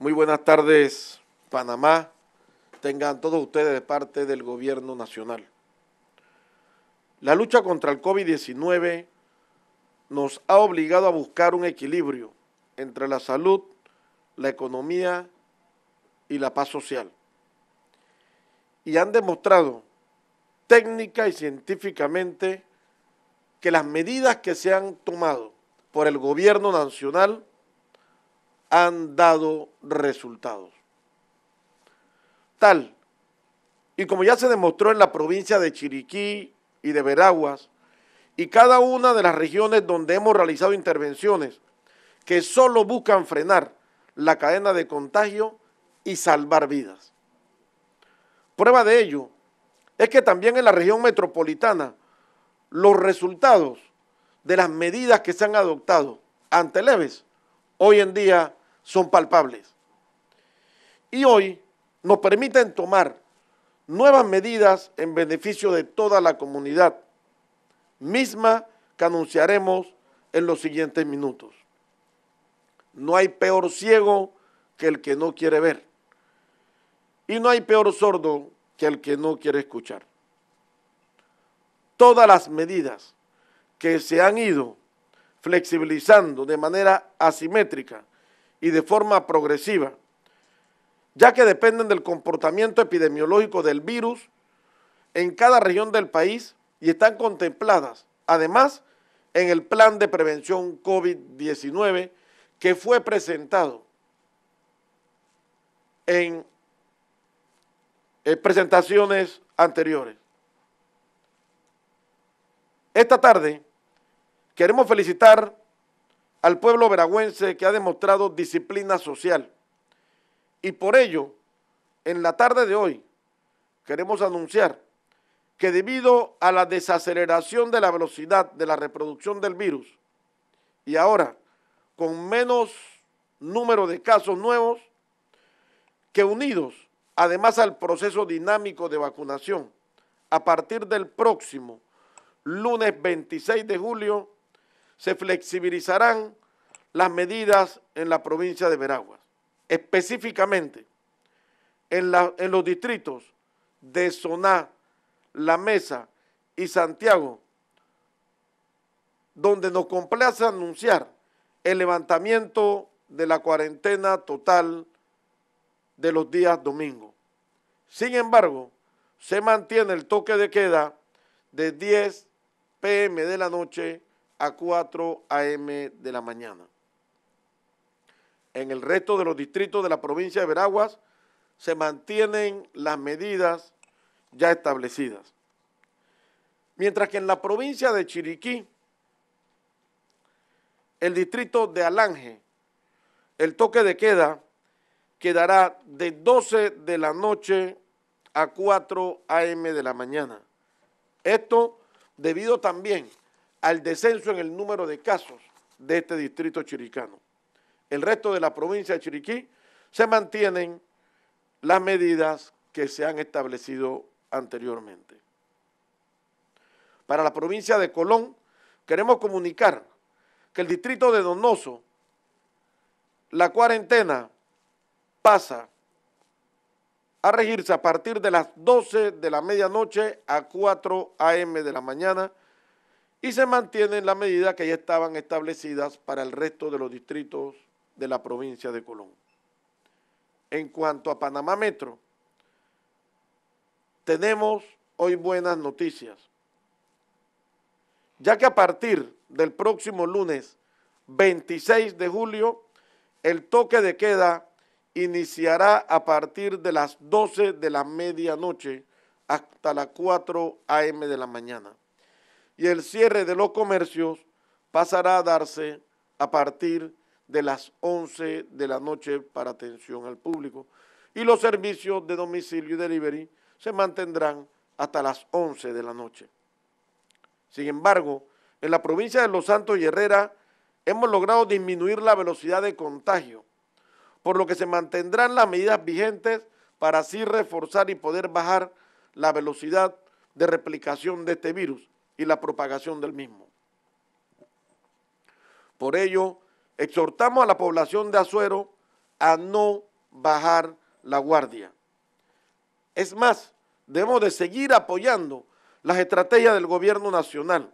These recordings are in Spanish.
Muy buenas tardes, Panamá. Tengan todos ustedes de parte del gobierno nacional. La lucha contra el COVID-19 nos ha obligado a buscar un equilibrio entre la salud, la economía y la paz social. Y han demostrado técnica y científicamente que las medidas que se han tomado por el gobierno nacional han dado resultados. Tal, y como ya se demostró en la provincia de Chiriquí y de Veraguas, y cada una de las regiones donde hemos realizado intervenciones que solo buscan frenar la cadena de contagio y salvar vidas. Prueba de ello es que también en la región metropolitana los resultados de las medidas que se han adoptado ante leves hoy en día son palpables. Y hoy nos permiten tomar nuevas medidas en beneficio de toda la comunidad, misma que anunciaremos en los siguientes minutos. No hay peor ciego que el que no quiere ver. Y no hay peor sordo que el que no quiere escuchar. Todas las medidas que se han ido flexibilizando de manera asimétrica y de forma progresiva, ya que dependen del comportamiento epidemiológico del virus en cada región del país y están contempladas, además, en el plan de prevención COVID-19 que fue presentado en eh, presentaciones anteriores. Esta tarde queremos felicitar al pueblo veragüense que ha demostrado disciplina social. Y por ello, en la tarde de hoy, queremos anunciar que debido a la desaceleración de la velocidad de la reproducción del virus y ahora con menos número de casos nuevos, que unidos además al proceso dinámico de vacunación, a partir del próximo lunes 26 de julio, se flexibilizarán las medidas en la provincia de Veraguas, específicamente en, los distritos de Soná, La Mesa y Santiago, donde nos complace anunciar el levantamiento de la cuarentena total de los días domingos. Sin embargo, se mantiene el toque de queda de 10 pm de la noche a 4 am de la mañana. En el resto de los distritos de la provincia de Veraguas se mantienen las medidas ya establecidas. Mientras que en la provincia de Chiriquí, el distrito de Alange, el toque de queda quedará de 12 de la noche a 4 a.m. de la mañana. Esto debido también al descenso en el número de casos de este distrito chiricano. El resto de la provincia de Chiriquí se mantienen las medidas que se han establecido anteriormente. Para la provincia de Colón, queremos comunicar que el distrito de Donoso, la cuarentena pasa a regirse a partir de las 12 de la medianoche a 4 a.m. de la mañana y se mantienen las medidas que ya estaban establecidas para el resto de los distritos de la provincia de Colón. En cuanto a Panamá Metro, tenemos hoy buenas noticias, ya que a partir del próximo lunes 26 de julio, el toque de queda iniciará a partir de las 12 de la medianoche hasta las 4 a.m. de la mañana y el cierre de los comercios pasará a darse a partir de las 11 de la noche para atención al público y los servicios de domicilio y delivery se mantendrán hasta las 11 de la noche. Sin embargo, en la provincia de Los Santos y Herrera hemos logrado disminuir la velocidad de contagio, por lo que se mantendrán las medidas vigentes para así reforzar y poder bajar la velocidad de replicación de este virus y la propagación del mismo. Por ello, exhortamos a la población de Azuero a no bajar la guardia. Es más, debemos de seguir apoyando las estrategias del gobierno nacional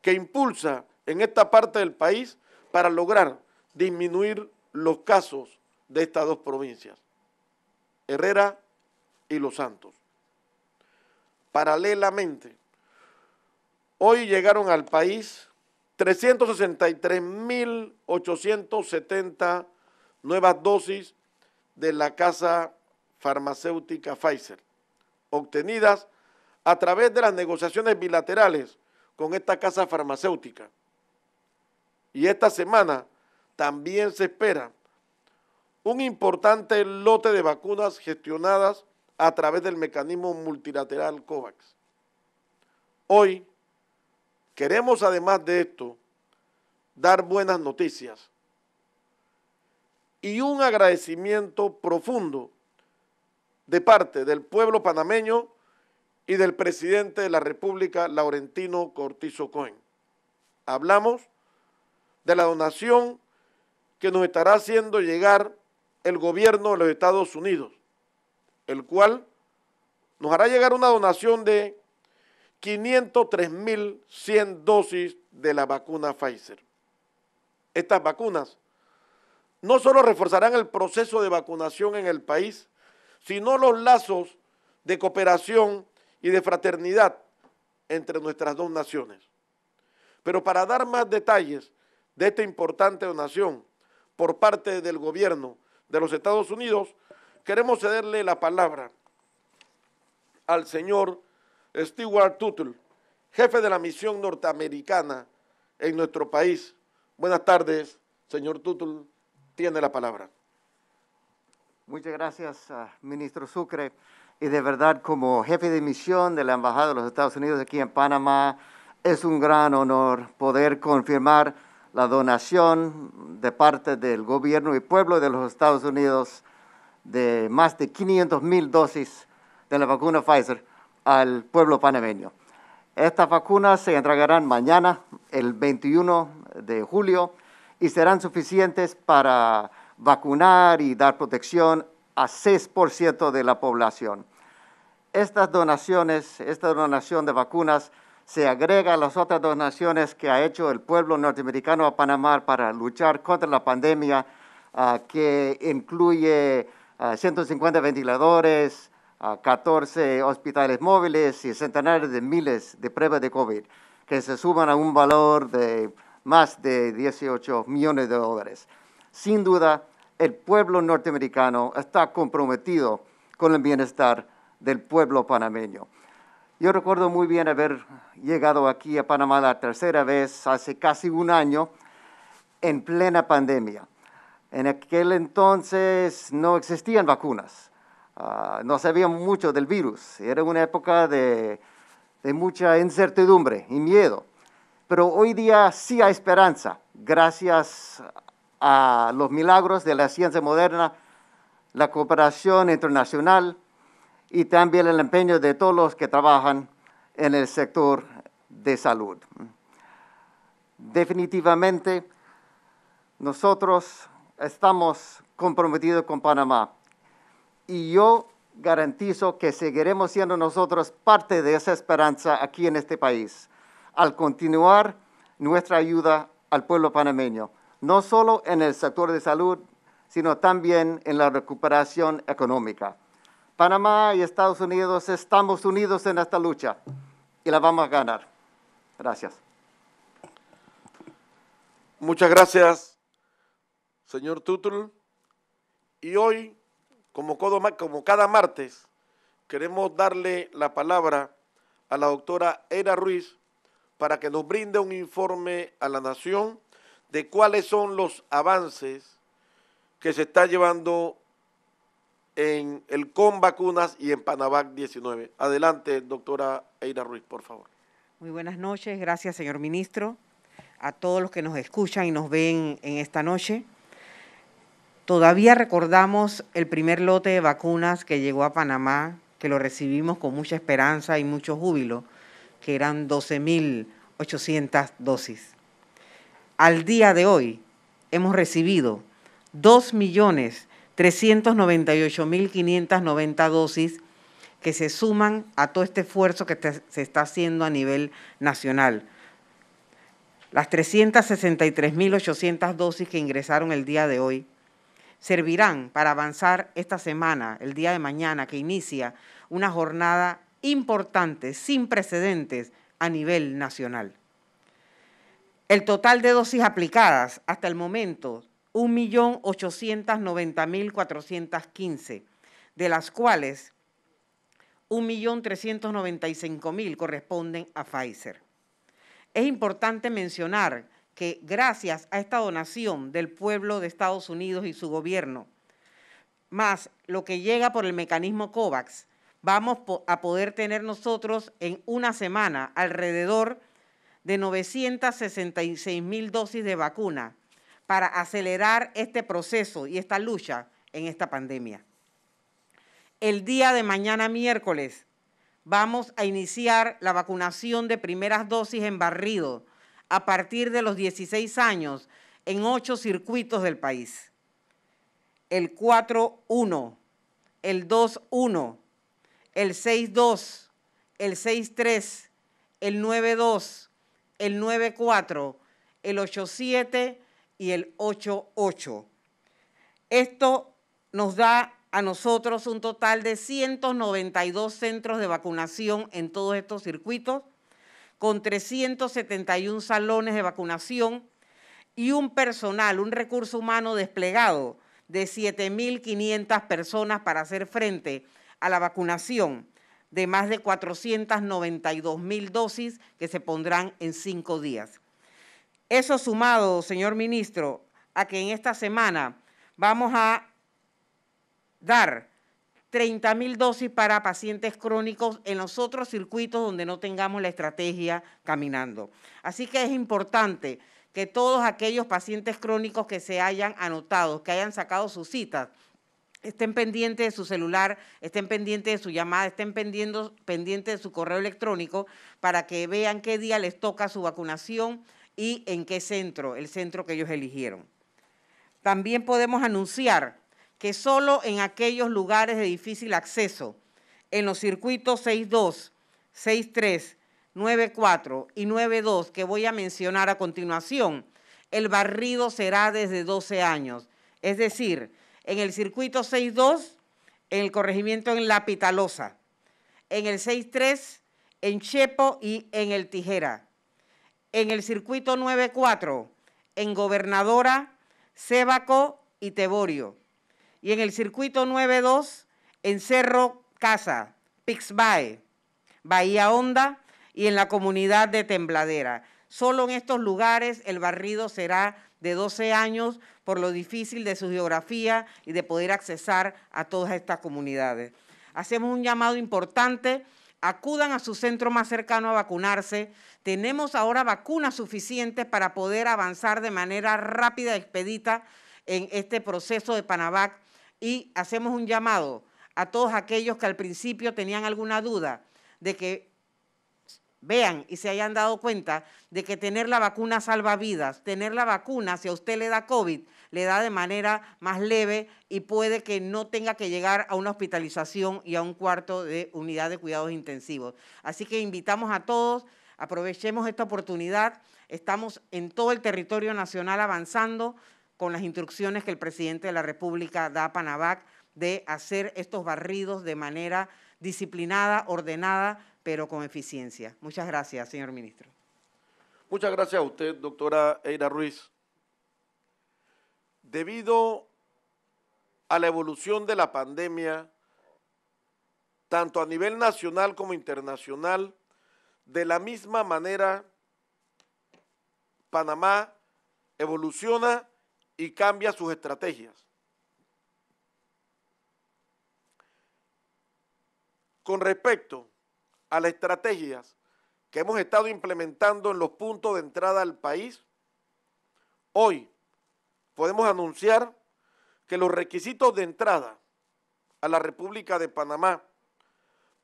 que impulsa en esta parte del país para lograr disminuir los casos de estas dos provincias, Herrera y Los Santos. Paralelamente, hoy llegaron al país 363.870 nuevas dosis de la casa farmacéutica Pfizer, obtenidas a través de las negociaciones bilaterales con esta casa farmacéutica. Y esta semana también se espera un importante lote de vacunas gestionadas a través del mecanismo multilateral COVAX. Hoy queremos además de esto dar buenas noticias y un agradecimiento profundo de parte del pueblo panameño y del presidente de la República, Laurentino Cortizo Cohen. Hablamos de la donación que nos estará haciendo llegar el gobierno de los Estados Unidos, el cual nos hará llegar una donación de 503.100 dosis de la vacuna Pfizer. Estas vacunas no solo reforzarán el proceso de vacunación en el país, sino los lazos de cooperación y de fraternidad entre nuestras dos naciones. Pero para dar más detalles de esta importante donación por parte del gobierno de los Estados Unidos, queremos cederle la palabra al señor Stewart Tuttle, jefe de la misión norteamericana en nuestro país. Buenas tardes, señor Tuttle, tiene la palabra. Muchas gracias, uh, ministro Sucre. Y de verdad, como jefe de misión de la Embajada de los Estados Unidos aquí en Panamá, es un gran honor poder confirmar la donación de parte del gobierno y pueblo de los Estados Unidos de más de 500 mil dosis de la vacuna Pfizer al pueblo panameño. Estas vacunas se entregarán mañana, el 21 de julio, y serán suficientes para vacunar y dar protección a 6% de la población. Estas donaciones, esta donación de vacunas se agrega a las otras donaciones que ha hecho el pueblo norteamericano a Panamá para luchar contra la pandemia, ah, que incluye 150 ah, ventiladores, 14 ah, hospitales móviles y centenares de miles de pruebas de COVID, que se suman a un valor de más de 18 millones de dólares. Sin duda, el pueblo norteamericano está comprometido con el bienestar del pueblo panameño. Yo recuerdo muy bien haber llegado aquí a Panamá la tercera vez hace casi un año en plena pandemia. En aquel entonces no existían vacunas, uh, no sabíamos mucho del virus, era una época de mucha incertidumbre y miedo. Pero hoy día sí hay esperanza, gracias a los milagros de la ciencia moderna, la cooperación internacional, y también el empeño de todos los que trabajan en el sector de salud. Definitivamente, nosotros estamos comprometidos con Panamá y yo garantizo que seguiremos siendo nosotros parte de esa esperanza aquí en este país, al continuar nuestra ayuda al pueblo panameño, no solo en el sector de salud, sino también en la recuperación económica. Panamá y Estados Unidos estamos unidos en esta lucha y la vamos a ganar. Gracias. Muchas gracias, señor Tutul. Y hoy, como, cada martes, queremos darle la palabra a la doctora Eira Ruiz para que nos brinde un informe a la nación de cuáles son los avances que se está llevando en el con vacunas y en Panavac 19. Adelante, doctora Eira Ruiz, por favor. Muy buenas noches, gracias, señor ministro, a todos los que nos escuchan y nos ven en esta noche. Todavía recordamos el primer lote de vacunas que llegó a Panamá, que lo recibimos con mucha esperanza y mucho júbilo, que eran 12.800 dosis. Al día de hoy hemos recibido 2.398.590 dosis que se suman a todo este esfuerzo que se está haciendo a nivel nacional. Las 363.800 dosis que ingresaron el día de hoy servirán para avanzar esta semana, el día de mañana, que inicia una jornada importante, sin precedentes a nivel nacional. El total de dosis aplicadas hasta el momento, 1.890.415, de las cuales 1.395.000 corresponden a Pfizer. Es importante mencionar que gracias a esta donación del pueblo de Estados Unidos y su gobierno, más lo que llega por el mecanismo COVAX, vamos a poder tener nosotros en una semana alrededor de 966 mil dosis de vacuna para acelerar este proceso y esta lucha en esta pandemia. El día de mañana miércoles vamos a iniciar la vacunación de primeras dosis en barrido a partir de los 16 años en ocho circuitos del país. El 4-1, el 2-1, el 6-2, el 6-3, el 9-2, el 9-4, el 8-7 y el 8-8. Esto nos da a nosotros un total de 192 centros de vacunación en todos estos circuitos, con 371 salones de vacunación y un personal, un recurso humano desplegado de 7.500 personas para hacer frente a la vacunación de más de 492 mil dosis que se pondrán en cinco días. Eso sumado, señor ministro, a que en esta semana vamos a dar 30 mil dosis para pacientes crónicos en los otros circuitos donde no tengamos la estrategia caminando. Así que es importante que todos aquellos pacientes crónicos que se hayan anotado, que hayan sacado sus citas, estén pendientes de su celular, estén pendientes de su llamada, estén pendientes de su correo electrónico para que vean qué día les toca su vacunación y en qué centro, el centro que ellos eligieron. También podemos anunciar que solo en aquellos lugares de difícil acceso, en los circuitos 6.2, 6.3, 9.4 y 9.2 que voy a mencionar a continuación, el barrido será desde 12 años. Es decir, en el circuito 6.2, en el corregimiento en La Pitalosa, en el 6.3, en Chepo y en el Tijera, en el circuito 9.4, en Gobernadora, Cebaco y Teborio, y en el circuito 9.2, en Cerro Casa, Pixbae, Bahía Honda y en la comunidad de Tembladera. Solo en estos lugares el barrido será de 12 años por lo difícil de su geografía y de poder accesar a todas estas comunidades. Hacemos un llamado importante, acudan a su centro más cercano a vacunarse. Tenemos ahora vacunas suficientes para poder avanzar de manera rápida y expedita en este proceso de Panavac y hacemos un llamado a todos aquellos que al principio tenían alguna duda de que vean y se hayan dado cuenta de que tener la vacuna salva vidas, tener la vacuna, si a usted le da COVID, le da de manera más leve y puede que no tenga que llegar a una hospitalización y a un cuarto de unidad de cuidados intensivos. Así que invitamos a todos, aprovechemos esta oportunidad, estamos en todo el territorio nacional avanzando con las instrucciones que el presidente de la República da a Panavac de hacer estos barridos de manera disciplinada, ordenada, pero con eficiencia. Muchas gracias, señor ministro. Muchas gracias a usted, doctora Eira Ruiz. Debido a la evolución de la pandemia, tanto a nivel nacional como internacional, de la misma manera, Panamá evoluciona y cambia sus estrategias. Con respecto a las estrategias que hemos estado implementando en los puntos de entrada al país, hoy podemos anunciar que los requisitos de entrada a la República de Panamá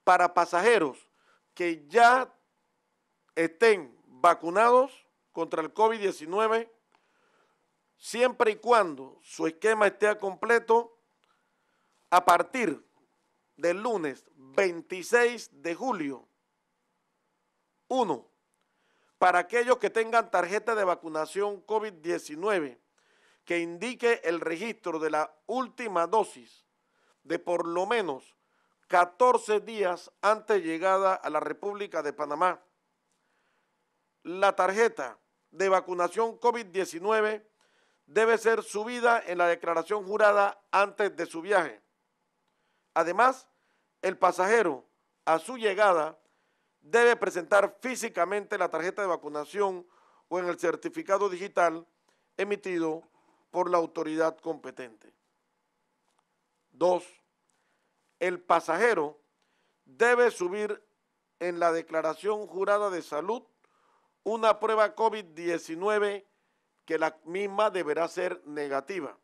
para pasajeros que ya estén vacunados contra el COVID-19 siempre y cuando su esquema esté completo a partir del lunes 26 de julio. Uno, para aquellos que tengan tarjeta de vacunación COVID-19 que indique el registro de la última dosis de por lo menos 14 días antes de llegada a la República de Panamá. La tarjeta de vacunación COVID-19 debe ser subida en la declaración jurada antes de su viaje. Además, el pasajero a su llegada debe presentar físicamente la tarjeta de vacunación o en el certificado digital emitido por la autoridad competente. Dos, el pasajero debe subir en la declaración jurada de salud una prueba COVID-19 que la misma deberá ser negativa.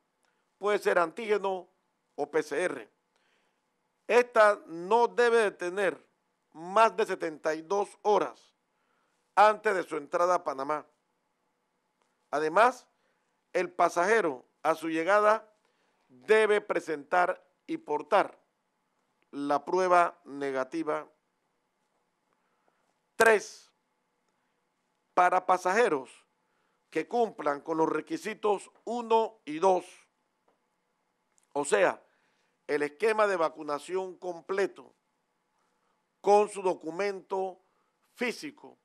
Puede ser antígeno o PCR. Esta no debe de tener más de 72 horas antes de su entrada a Panamá. Además, el pasajero a su llegada debe presentar y portar la prueba negativa. Tres, para pasajeros que cumplan con los requisitos 1 y 2, o sea, el esquema de vacunación completo con su documento físico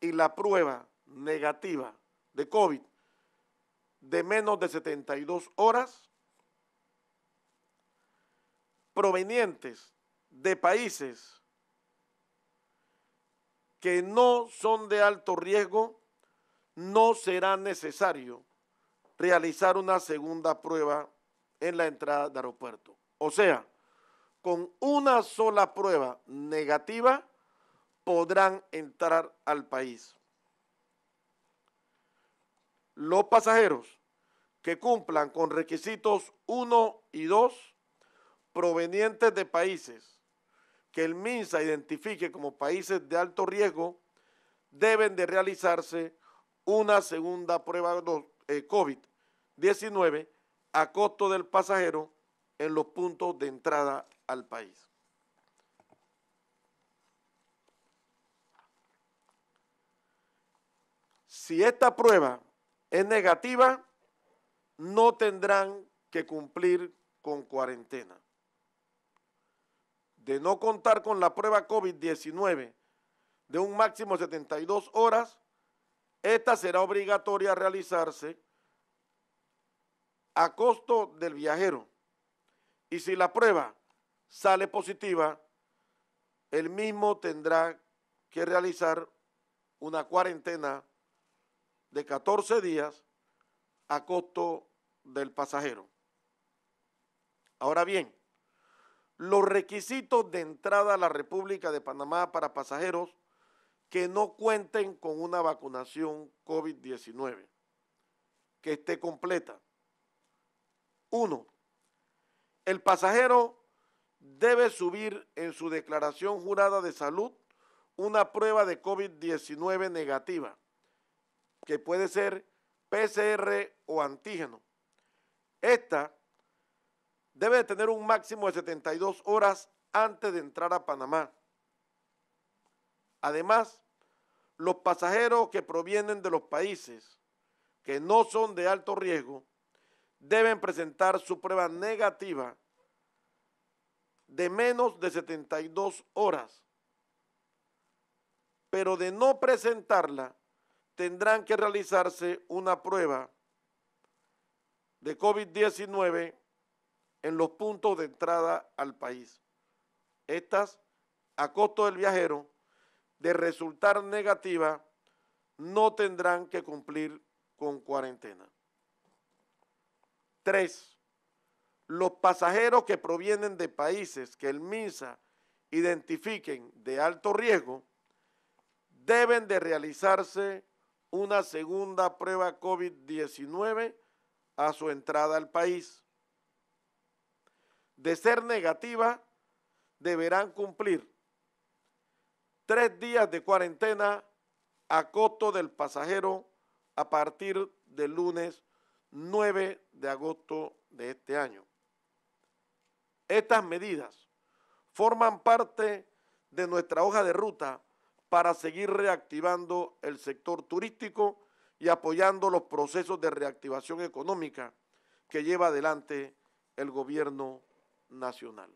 y la prueba negativa de COVID de menos de 72 horas, provenientes de países que no son de alto riesgo, no será necesario realizar una segunda prueba en la entrada de aeropuerto. O sea, con una sola prueba negativa podrán entrar al país. Los pasajeros que cumplan con requisitos 1 y 2 provenientes de países que el MINSA identifique como países de alto riesgo deben de realizarse una segunda prueba de eh, COVID-19 a costo del pasajero en los puntos de entrada al país. Si esta prueba es negativa, no tendrán que cumplir con cuarentena. De no contar con la prueba COVID-19 de un máximo de 72 horas, esta será obligatoria realizarse a costo del viajero. Y si la prueba sale positiva, el mismo tendrá que realizar una cuarentena de 14 días a costo del pasajero. Ahora bien, los requisitos de entrada a la República de Panamá para pasajeros que no cuenten con una vacunación COVID-19 que esté completa. Uno, el pasajero debe subir en su declaración jurada de salud una prueba de COVID-19 negativa, que puede ser PCR o antígeno. Esta debe tener un máximo de 72 horas antes de entrar a Panamá. Además, los pasajeros que provienen de los países que no son de alto riesgo deben presentar su prueba negativa de menos de 72 horas. Pero de no presentarla, tendrán que realizarse una prueba de COVID-19 en los puntos de entrada al país. Estas, a costo del viajero, de resultar negativa, no tendrán que cumplir con cuarentena. Tres, los pasajeros que provienen de países que el MINSA identifiquen de alto riesgo deben de realizarse una segunda prueba COVID-19 a su entrada al país. De ser negativa, deberán cumplir tres días de cuarentena a costo del pasajero a partir del lunes 9 de agosto de este año. Estas medidas forman parte de nuestra hoja de ruta para seguir reactivando el sector turístico y apoyando los procesos de reactivación económica que lleva adelante el gobierno nacional.